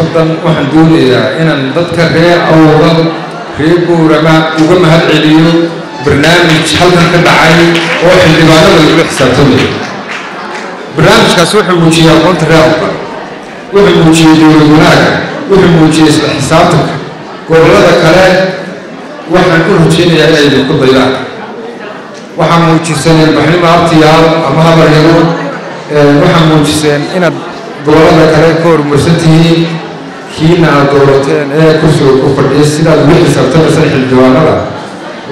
fursaddan waxaan doonayaa inaan dadka reer awdal reer buurama uga mahad celiyo barnaamij halkan ka dhacay oo xildhibaanada lagula xisaabtamayo barnaamijkaasi wuxuu muujiyey aqoonta reer awdal wuxuu muujiyey dowlad wanaaga wuxuu muujiyey isla xisaabtanka. Gobollada kale waxaan u rajaynayaa inay idinku daydaan waxaa muujiseen ilbaxnimo abtiyaal ama habaryaro waxaa muujiseen inaad gobollada kale ka horumarsan tihiin kiina aad doorateen ee kursiga ku fadhiya sidaad ugu xisaabtamaysaan xildhibaanada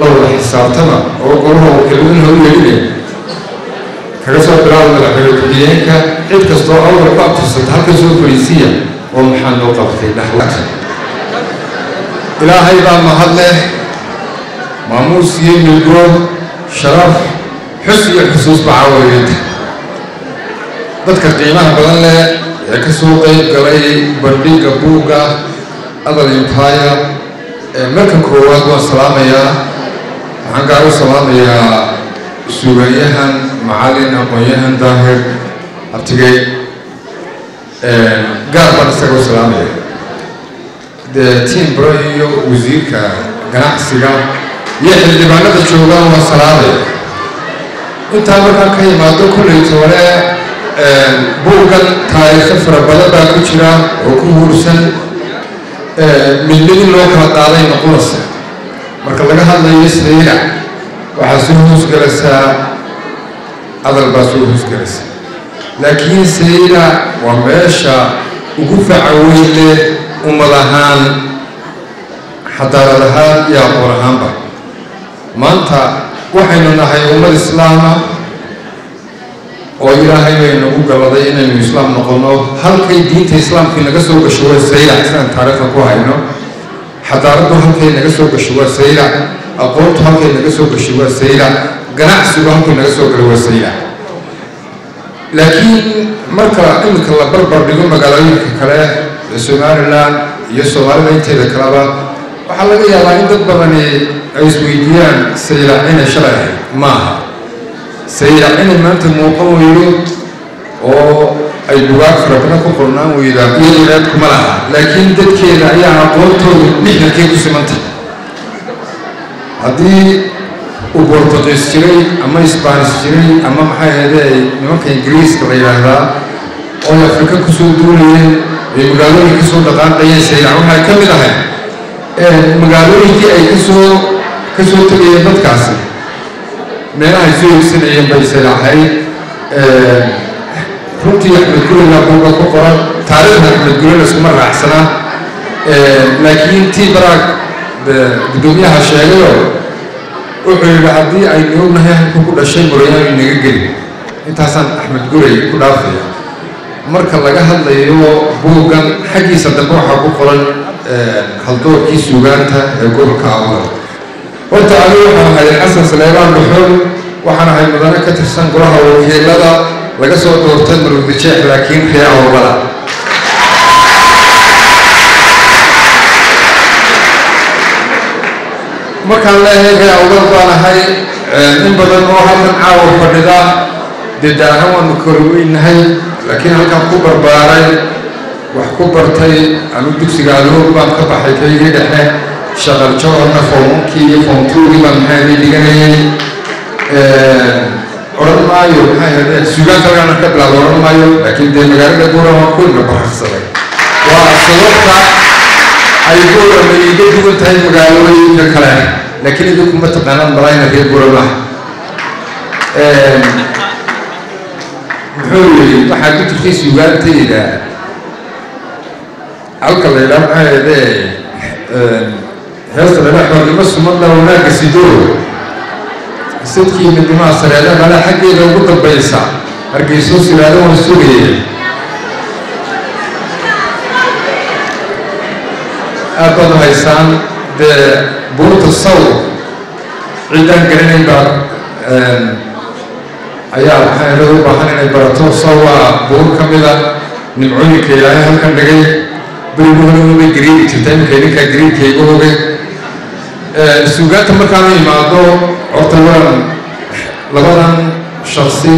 la wada xisaabtama oo golaha wakiiladana u yeedhinay kaga soo bilaabo madaxweyne ku-xigeenka cid kastoo awdal ku abtirsata halka soo fariisiya oo maxaa noo qabtay dhaxlaka ilaahay baa mahad leh maamuus iyo milgo sharaf xus iyo xusuus bacaawayeed dadka qiimaha badan leh ee ka soo qayb galay bandhigga buugga adal empire marka koowaad waan salaamayaa waxaan gaar u salaamayaa suugayahan macallin aqoon-yahan daahir abtigey gaar baan isaga u salaamaya dee tiim bro iyo wasiirka ganacsiga iyo xildhibaanada joogaan waa salaamaya intaa markaan ka yimaado kolleyta hore buuggan taariikho fara badan baa ku jira oo ku huursan midnid in loo kala qaaday noqonaysa marka laga hadlayo sayra waxaa soo hoosgelaysaa adal baa soo hoosgelaysa laakiin sayra waa meesha ugu faca weyn leh ummad ahaan xadaarad ahaan iyo aqoon ahaanba. Maanta waxaynu nahay ummad islaama oo ilaahay bay nagu galladay inaynu islaam noqonno. Halkay diinta islaamkii naga soo gasho waa sayrac. Sidaan taariikhda ku hayno. Xadaaraddu halkay naga soo gasho waa sayrac. Aqoontu halkay naga soo gasho waa sayrac. Ganacsigu halkay naga soo galo waa sayrac. Laakiin marka iminka la barbar dhigo magaalooyinka kale ee somalilan iyo soomaalida inteeda kaleba waxaa laga yaabaa in dad badani ay isweydiiyaan sayrac inay shalay ahayd. Maaha sayrac inay maanta muuqan weydo oo ay bugaag fara badan ku qornaan weyda iyadoleed kuma laha laakiin dadkeeda ayaa aqoontooda lixdankay ku simantay haddii uu bortuqiis jiray ama isbaanis jiray ama maxay ahayde nimanka ingiriiska la yidhaahdaa oo ay afrika ku soo duulayeen ay magaalooyin ka soo dhaqaaqayeen sayrac waxay ka mid ahayd magaalooyinkii ay ka soo ka soo tegayeen dadkaasi meelahay soo hegsanayeen bay sayraxayd runtii axmed gurela buuga ku qoran taariikhda axmed gurela iskuma raacsana laakiin tii baraag guddoomiyaha sheegayo wuxuu yidhi haddii aynu ognahay halkuu ku dhashay murayaanu inaga geli intaasaan axmed gurey ku dhaafaya marka laga hadlayo buuggan xaggiisa dambe waxaa ku qoran haldoorkii suugaanta ee gobolka awal horta anigu waxaan ahay xasan saleebaan dhuxul waxaan ahay mudane ka tirsan golaha wakiilada. Laga soo doortay marwadajeex laakiin ree awbala markaan leeyahay ree awbal baan ahay in badan oo halkan caawa fadhida. Dee daahan waanu kala laakiin halkaan ku barbaaray wax ku bartay. Anu dugsiga alhoog baan ka baxay kaygii dhexe shaqal joorna foomunkii iyo foomtuugii baan maxay dhiganayay odhan maayo maxay ahaydeen suugaan kalgana ka bilaabo odhan maayo laakiin dee magaalada buurama kulna baxarsaday waa sababta ay buurama iga duwan tahay magaalooyinka kale laakiin idinku ma taqaanaan malayna reer buurama muxuu yidhi waxaa ku jirtay suugaantayda halka la yidhaha maxay heesta lala xornimo sumadla wanaagga sidoo. Sadkii midnimaa sareeda male xaggeeda ugu dambaysa. Hargeysoo siraado waan sugayay. Aad baad u haysaan dee buurta saw ciddaan garanayn baa ayaa maxaa idhada u baahan inay barato. Saw waa buur ka mida nimcooyinka ilaahay halkan dhigay. Berigu hore ubay gariiri jirta iminka idinkaa gariirka hogay suugaanta markaanu imaado horta waan labadan shaksi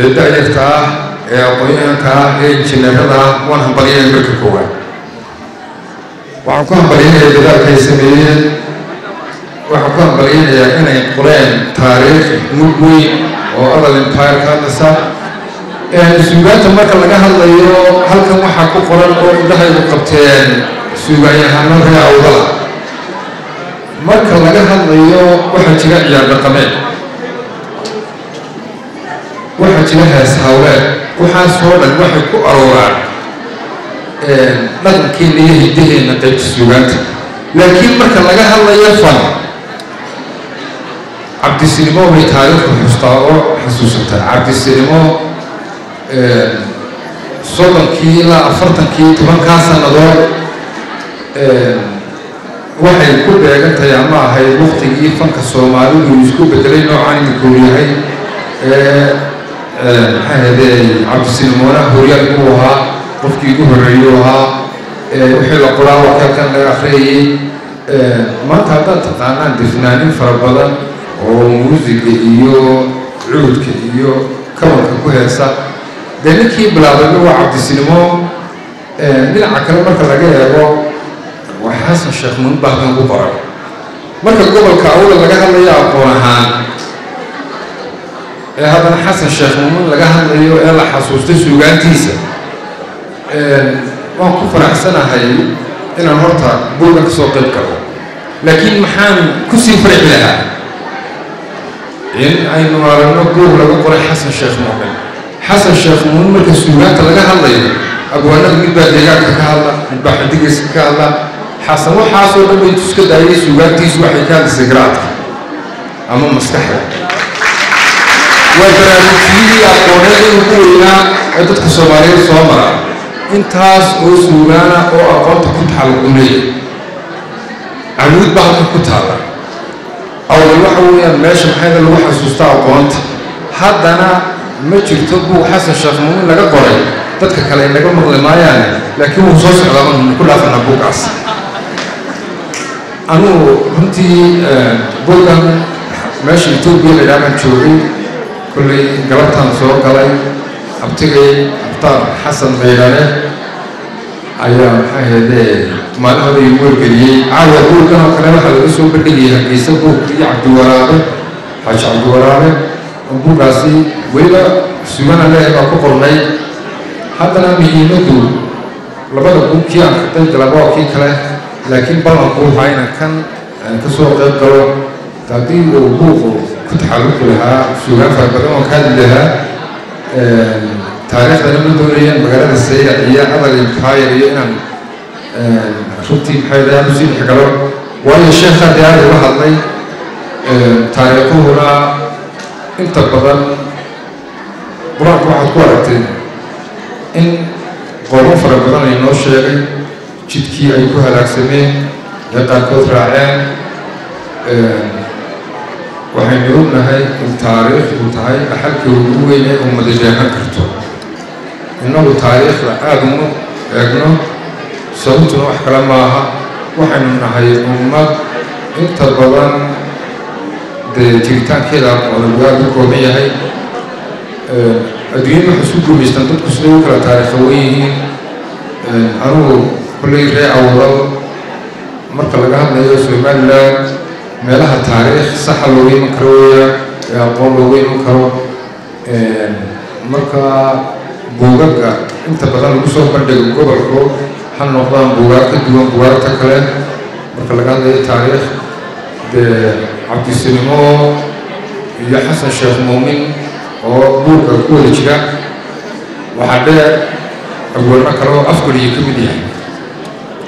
ee da-yarta ah ee aqoon-yahanka ah ee injineerada ah waan hambaliyay marka koowaad. Waxaan ku hambalyanayaa dadaalka ay sameeyeen. Waxaan ku hambalyanayaa inay qoreen taariikh mug weyn oo adal empire ka hadlaysa suugaanta marka laga hadlayo halkan waxaa ku qoran oo indhahaygu qabteen suugaanyahano ree awdala marka laga hadlayo waxaa jira ciyaar dhaqameed. Waxaa jira hees hawleed waxaasoo dhan waxay ku arooraan dhaqankeena iyo hiddaheenna qaybta laakiin marka laga hadlayo fan cabdisinimo bay taariikhku xustaa oo xasuusataa cabdisinimo soddonkii ilaa afartankii tobankaa sannadood waxay ku beegan tahay ama ahayd waktigii fanka soomaalidu isku bedelay noocaan imikuu yahay. Maxaa hede cabdisinimoona horyaal buu ahaa qofkii ugu horreeyuu ahaa wixii la qoraa wakaalkan laga akhriyayay maanta haddaad taqaanaan difnaanin fara badan oo muusiga iyo cuudka iyo kabanka ku heesa dee ninkii bilaabay waa cabdisinimo dhinaca kale marka laga eego xasan sheekh munbahdan ku qoran marka gobolka awla laga hadlayo aqoon ahaan ee haddana xasan sheekh muumin laga hadlayo ee la xasuustay suugaantiisa waan ku faraxsanahay inaan horta buugan ka soo qayb galo. Laakiin maxaan ku sii farxi lahaa in aynu aragno buug lagu qoray xasan sheekh muumin xasan sheekh muumin marka suugaanta laga hadlayo abwaanada mid baa deegaanka ka hadla mid baa xidigayska ka hadla xasan waxaasoo dhan bay tuska daayay suugaantiisu waxay ka hadlaysay garaadka. Ama maskaxda. Waa baraarujiyihii aqooneed inuu ku weynaa ee dadka soomaaliyeed soo mara. Intaas oo suugaana oo aqoonta ku taxalluqunaya camuud baa halkan ku taalla. Awal waxa weeyaan meesha maxayda lagu xasuustaa aqoonta. Haddana ma jirto buug xasan sheekh muumin laga qoray. Dadka kale inaga maqli maayaane laakiin wuu soo socdaa ku dhaafana buuggaas anugu runtii buuggan meesha etoobiya la joogay kollay galabtaan soo galay abtigay abtaar xasan maydhane ayaa maxaa heedee maalmada igu wargeliyey caawa buuggan oo kale waxaa laga soo bandhigayay hargeysa buugkii cabdiwaraabe xaaji cabdiwaraabe oo weliba sugana leehay baa ku qornay haddana muhiimaddu labada buug kii aan ka qayb galaba waa kii kale laakiin ballanku waxaa inaan kan aan ka soo qayb galo haddii uu buuqu ku taxalluqi lahaa suugaan fara badan oo ka hadli lahaa taariikhdana ma doonayaan magaalada sayra iyo adal empire iyo inaan runtii maxay dhahaan u sii dhex waayo sheekha dee aad uga hadlay taariikhuhuna inta badan qur'aanka waxaad ku aragtay in qodobo fara badan ay noo sheegay jidkii ay ku halaagsameen ee qaarkood raaceen waxaynu ognahay in taariikhdu tahay dhaxalka ugu weyn ee ummada deehan karto innagu taariikhda aada uma eegno sababtuna wax kale maaha waxaynu nahay ummad inta badan dee jiritaankeeda aqoonagaad u kooban yahay adduunyada waxay isu gumaystaan dadku siday u kala taariikha wen yihiin anugu kolley ree awdal marka laga hadlayo somalilan meelaha taariikh saxa looga iman karo weeyaan ee aqoon looga iman karo marka buugaga inta badan lagu soo bandhigo gobolku ha noqdaan buugaag ka duwan buugaagta kale. Marka laga hadlayo taariikh dee cabdisinimo iyo xasan sheekh muumin oo buugga ku wada jira waxaa dheer abwaano kale oo afgaliyo ka mid yahay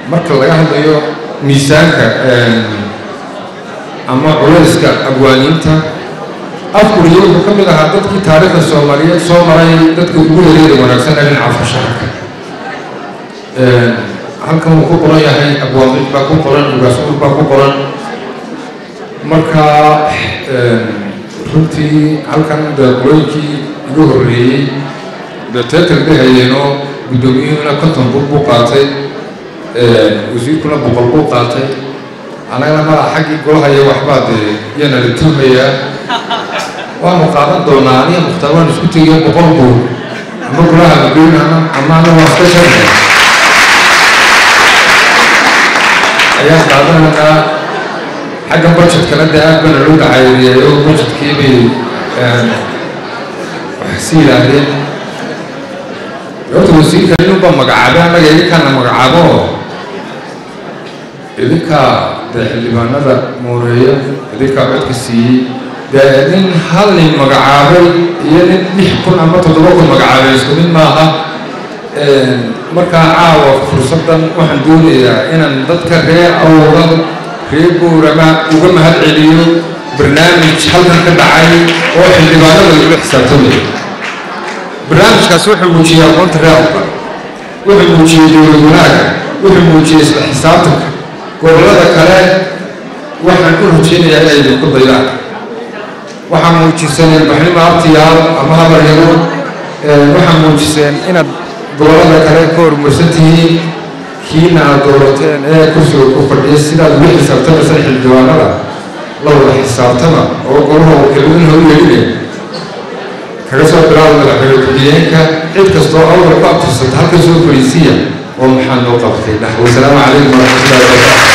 marka laga hadlayo miisaanka ama culayska abwaaniinta afguriyo wuxuu ka mid ahaa dadkii taariikhda soomaaliyeed soo maray dadka ugu hereeda wanaagsan ee dhinaca farshaxanka. Halkan wuu ku qoran yahay abwaamid baa ku qoran ugaasuur baa ku qoran. Marka runtii halkan dee qolooyinkii igu horreeyey dee teetal bay hayeenoo guddoomiyuhuna konton bug buu qaatay wasiirkuna boqol buu qaatay annagana mala xaggii golahaya waxbaa dee iyana la tuumayaa waanu qaadan doonaa aniga mukhtaar waan isku tegiyo boqol buug ama golaha mageyn ama ama ana waa iska sharci. Ayaan qaadanaynaa xagga budgetkana dee aad bana loo dacayriyay oo budgetkii bay wax si yidhaahdeen horta wasiirka inunba magacaabay annaga idinkaana magacaabo idinkaa dee xildhibaanada mooreeya idinkaa codka siiyey dee nin hal nin magacaabay iyo nin lix kun ama toddoba kun magacaabay isku mid maaha. Markaa caawa fursaddan waxaan doonayaa inaan dadka reer awdal reer boorama uga mahad celiyo barnaamij halkan ka dhacay oo xildhibaanada lagula xisaabtamaya barnaamijkaasi wuxuu muujiyey aqoonta reer awdal wuxuu muujiyey dowlad wanaaga wuxuu muujiyey isla xisaabtanka gobollada kale waxaan u rajeynayaa inay idinku daydaan waxaa muujiseen ilbaxnimo abtiyaal ama habaryaro waxaa muujiseen inaad gobollada kale ka horumarsan tihiin kiina aad doorateen ee kursiga ku fadhiya sidaad ugu xisaabtamaysan xildhibaanada la wada xisaabtama oo golaha wakiiladin hau yeeline kaga soo bilaabo madaxweyne ku-xigeenka cid kastoo awdal ku abtirsata halka soo fariisiya oo maxaa noo qabtay? Dhah wasalaamu calaykum waraxmatullahi wabarakatu